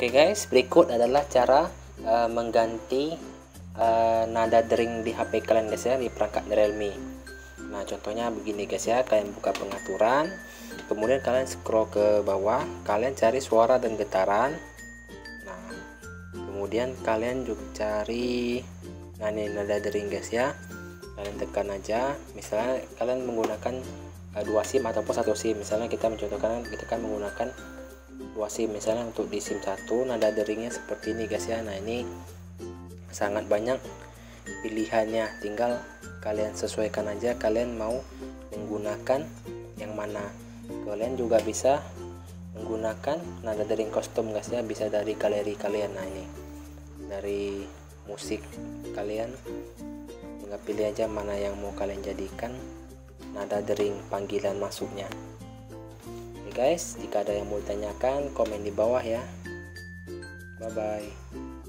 Oke guys, berikut adalah cara uh, mengganti uh, nada dering di HP kalian guys ya di perangkat Realme. Nah, contohnya begini guys ya, kalian buka pengaturan, kemudian kalian scroll ke bawah, kalian cari suara dan getaran. Nah, kemudian kalian juga cari nah ini nada dering guys ya. Kalian tekan aja, misalnya kalian menggunakan uh, dua SIM ataupun satu SIM. Misalnya kita mencontohkan kita kan menggunakan dua SIM misalnya untuk di SIM satu nada deringnya seperti ini guys ya. Nah ini sangat banyak pilihannya. Tinggal kalian sesuaikan aja kalian mau menggunakan yang mana. Kalian juga bisa menggunakan nada dering kostum guys ya. Bisa dari galeri kalian. Nah ini dari musik kalian. Tinggal pilih aja mana yang mau kalian jadikan nada dering panggilan masuknya guys jika ada yang mau ditanyakan komen di bawah ya. Bye bye